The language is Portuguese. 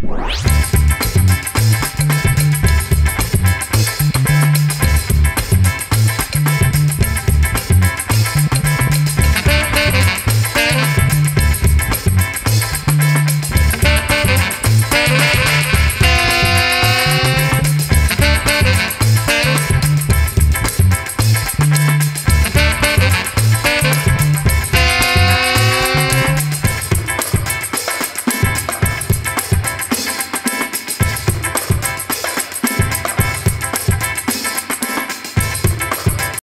Música